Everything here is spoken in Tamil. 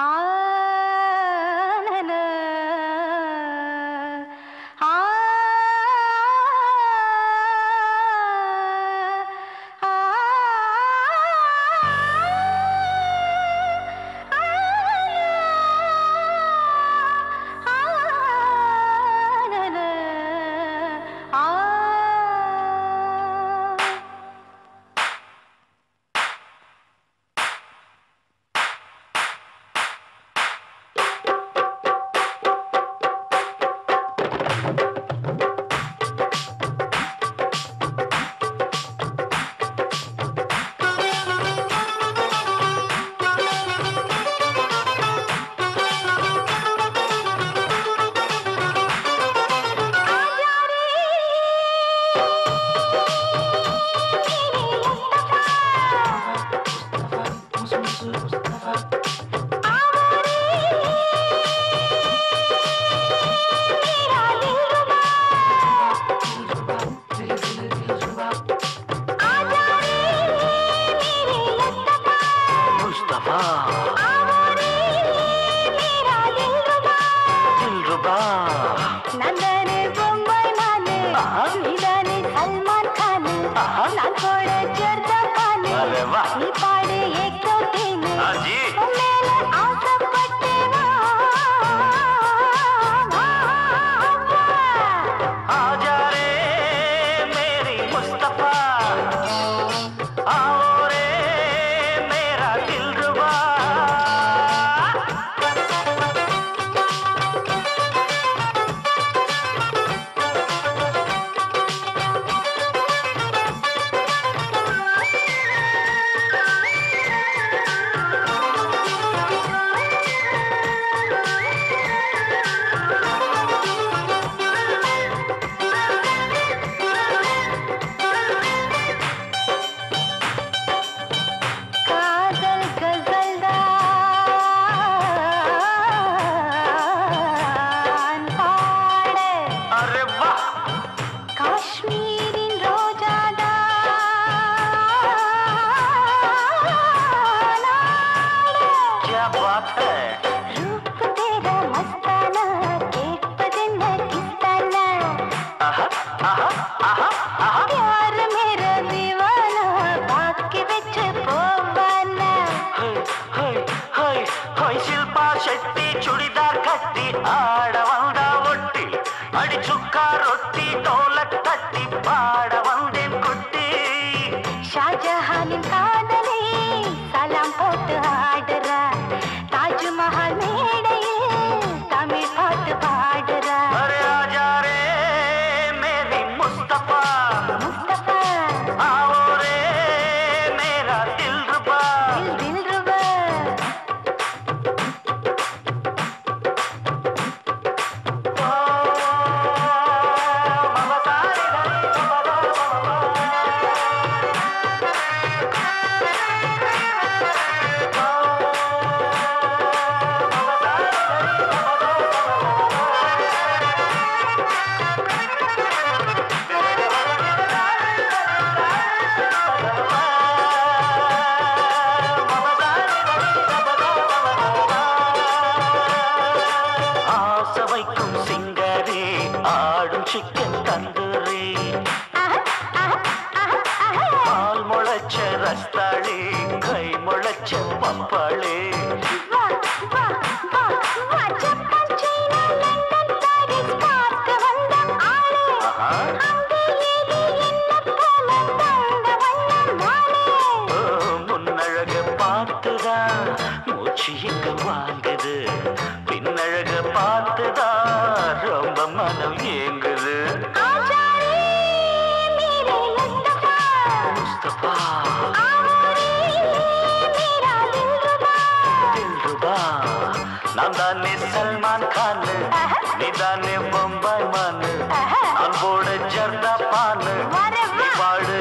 好。நான் சல்மான் கான். நான் கூட சேர்ந்து ಶಿಲ್ಪ ಶೆಟ್ಟಿ ಚುಡಿದಾರ್ ಕಟ್ಟಿ ಆಡವಂದ ಒಟ್ಟಿ ಅಡಿ ಚುಕ್ಕ ஏங்குது. பின்னழக பார்த்துதான் ரொம்ப மனம் ஏங்குது. முஸ்தபா. நான் தானே சல்மான் கான். நீ தானே மும்பை மான். நான் ஜர்தா பான். நீ பாடு